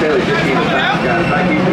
Bailey just came fast